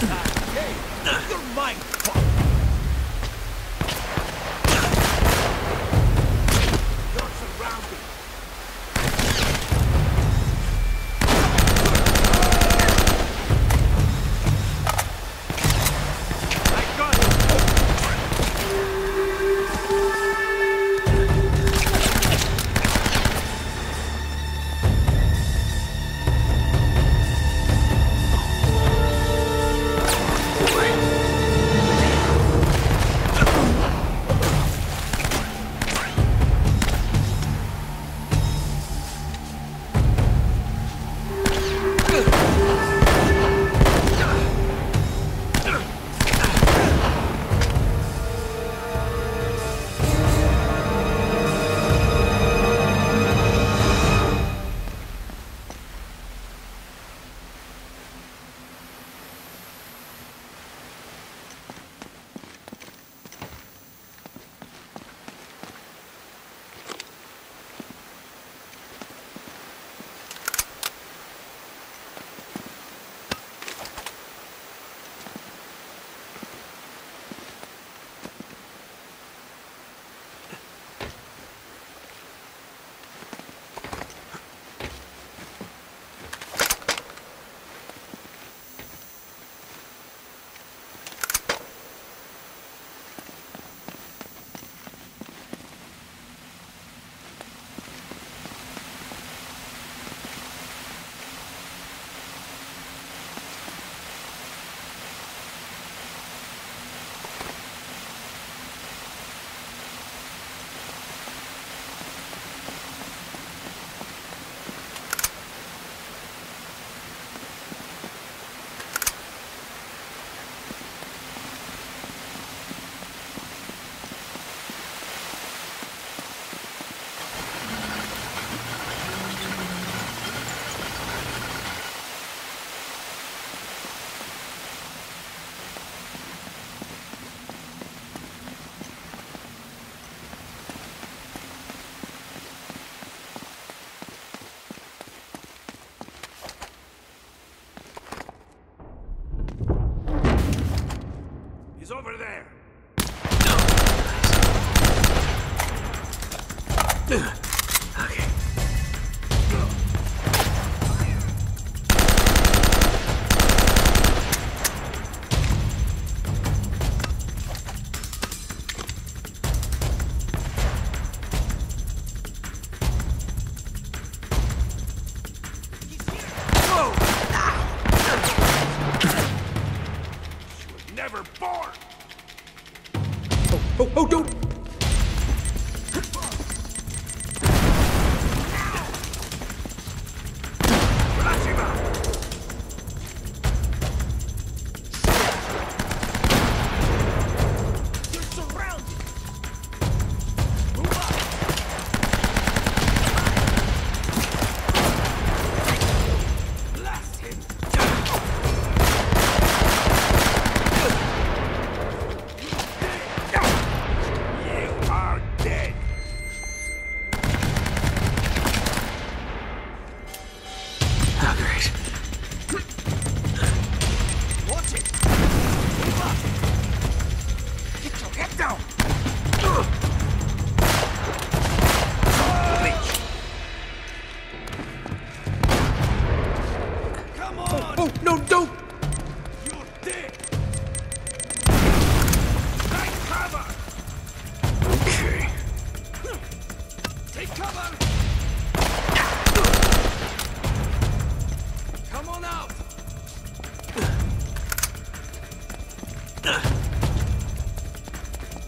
Hey, you're mine.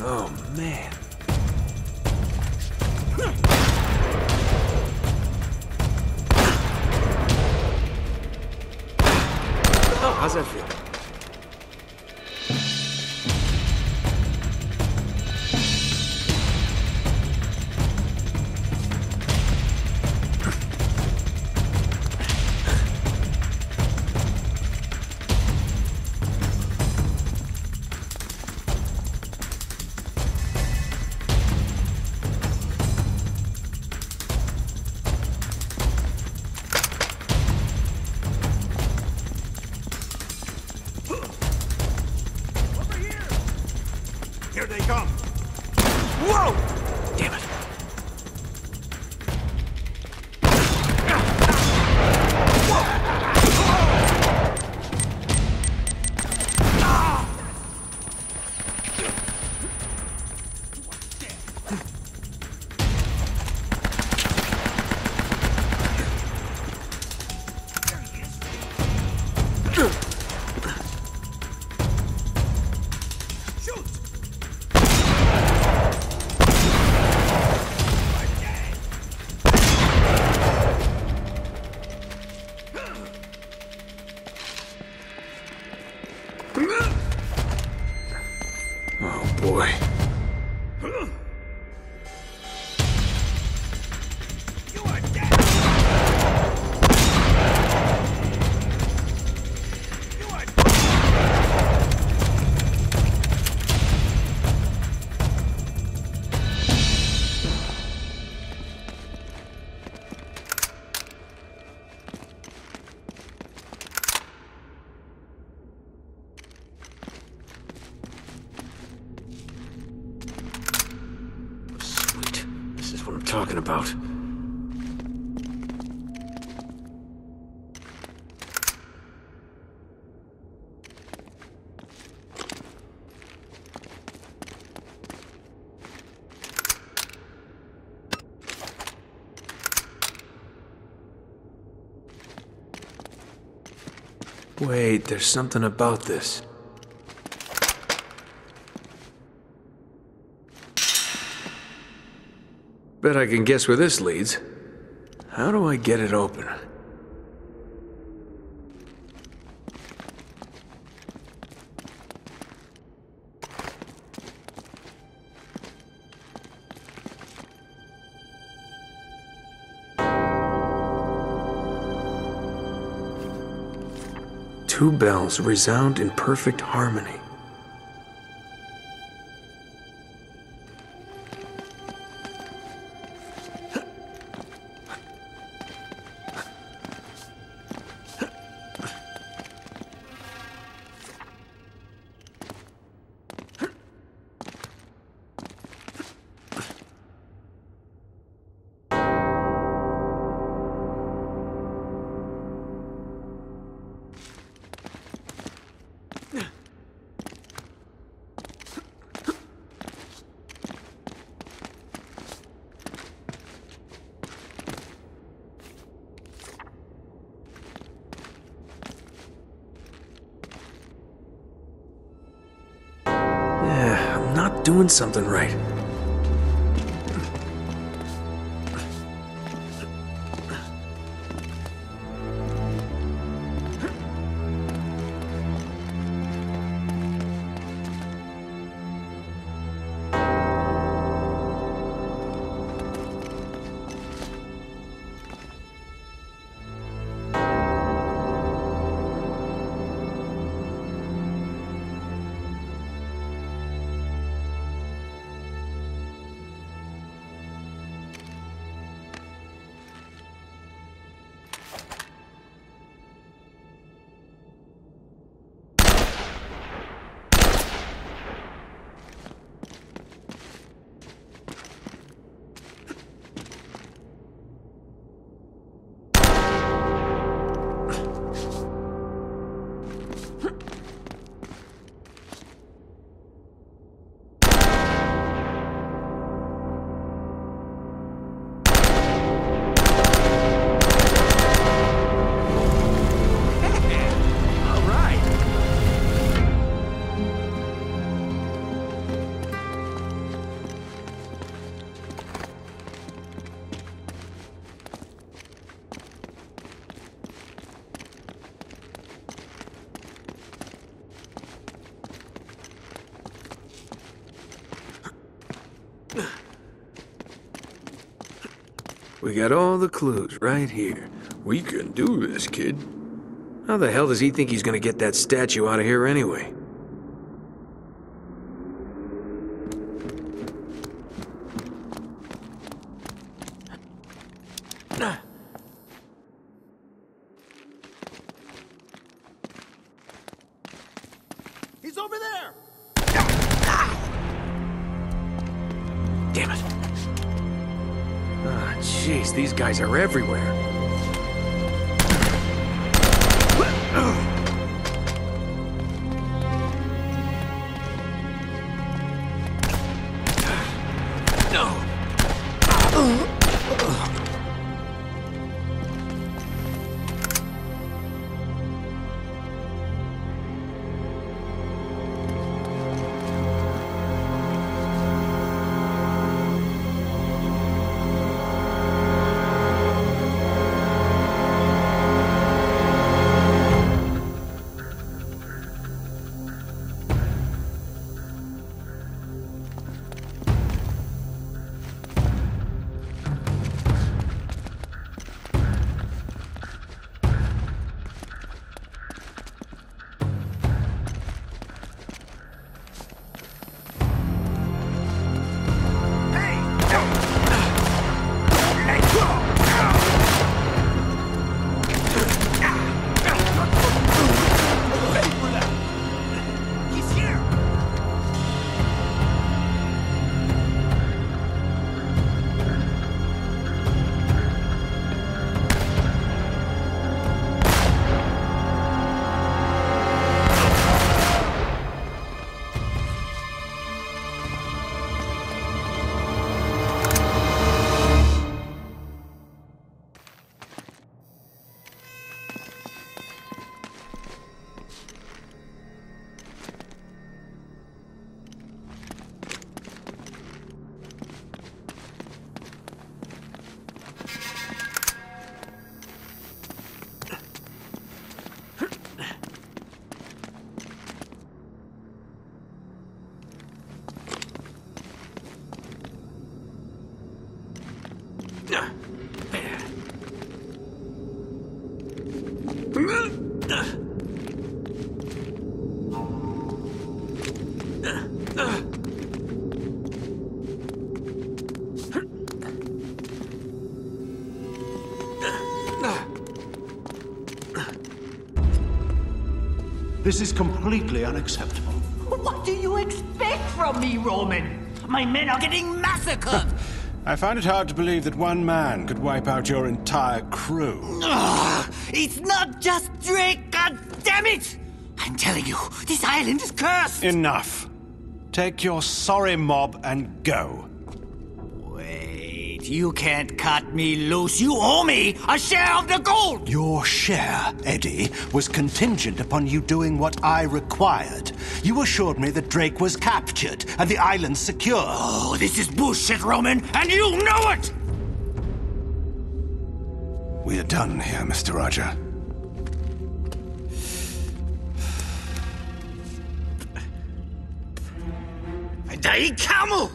Oh, man. Oh, how's that feel? Whoa! Damn it. Wait, there's something about this. Bet I can guess where this leads. How do I get it open? Two bells resound in perfect harmony. Doing something right. We got all the clues right here. We can do this, kid. How the hell does he think he's gonna get that statue out of here anyway? Guys are everywhere. This is completely unacceptable. What do you expect from me, Roman? My men are getting massacred! I find it hard to believe that one man could wipe out your entire crew. Ugh, it's not just Drake, god damn it! I'm telling you, this island is cursed! Enough. Take your sorry mob and go. You can't cut me loose. You owe me a share of the gold! Your share, Eddie, was contingent upon you doing what I required. You assured me that Drake was captured and the island secure. Oh, this is bullshit, Roman, and you know it! We are done here, Mr. Raja. Dai Camel!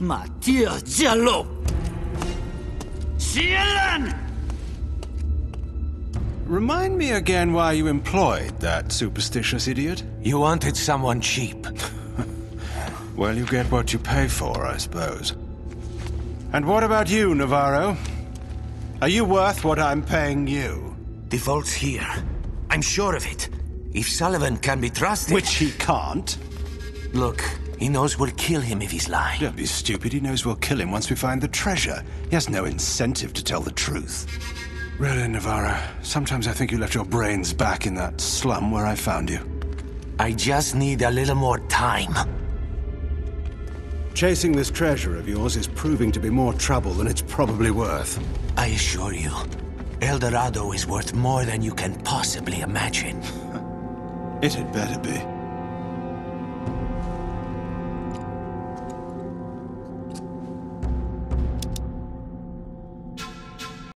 Ma dear Jello! Shielan! Remind me again why you employed that superstitious idiot. You wanted someone cheap. Well, you get what you pay for, I suppose. And what about you, Navarro? Are you worth what I'm paying you? The vault's here. I'm sure of it. If Sullivan can be trusted... Which he can't. Look, he knows we'll kill him if he's lying. Don't be stupid. He knows we'll kill him once we find the treasure. He has no incentive to tell the truth. Really, Navarro, sometimes I think you left your brains back in that slum where I found you. I just need a little more time. Chasing this treasure of yours is proving to be more trouble than it's probably worth. I assure you, El Dorado is worth more than you can possibly imagine. It had better be.